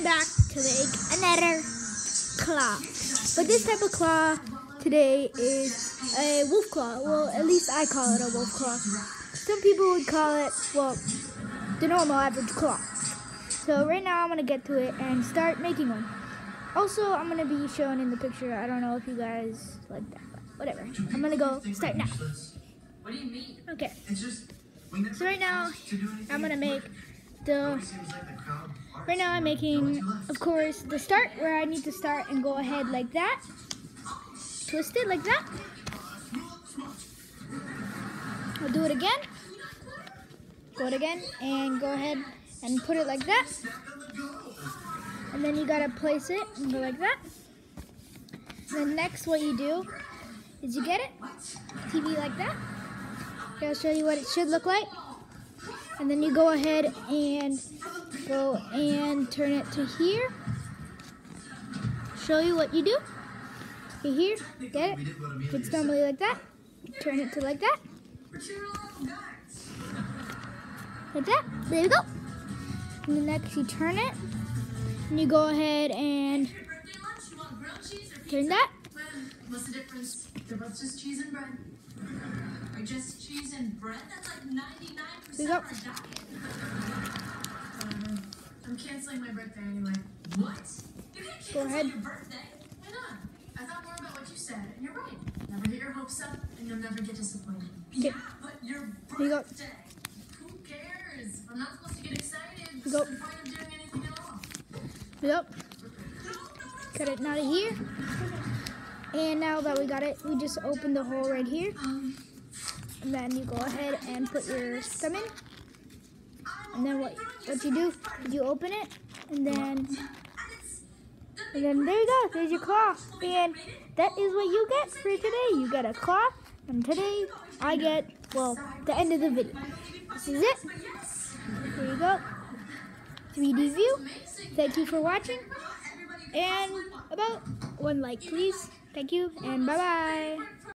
I'm back to make another claw. But this type of claw today is a wolf claw. Well, at least I call it a wolf claw. Some people would call it, well, the normal average claw. So right now I'm going to get to it and start making one. Also, I'm going to be shown in the picture. I don't know if you guys like that, but whatever. I'm going to go start now. What do you mean? Okay, It's just we never so right now I'm going to make the Right now I'm making, of course, the start where I need to start and go ahead like that. Twist it like that. I'll do it again. Go it again and go ahead and put it like that. And then you gotta place it and go like that. Then next what you do is you get it, TV like that. I'll show you what it should look like. And then you go ahead and go and turn it to here. Show you what you do. Okay, here, get it. If it's normally like that, turn it to like that. Like that. There you go. And then next you turn it. And you go ahead and turn that. What's the difference? They're both just cheese and bread. Or just cheese and bread? That's like 99% There you go. of our diet. Um, canceling my birthday anyway. What? You can't cancel Go ahead. your birthday. Why not? I thought more about what you said, and you're right. Never get your hopes up, and you'll never get disappointed. Yeah, but your There you go. birthday. Who cares? I'm not supposed to get excited. What's the point of doing anything at all? Yep. Cut it out of here. And now that we got it, we just open the hole right here. And then you go ahead and put your stem in. And then what what you do is you open it and then and then there you go, there's your claw. And that is what you get for today. You get a claw. And today I get well the end of the video. This is it. There you go. 3D view. Thank you for watching. And about one like please. Thank you and bye bye.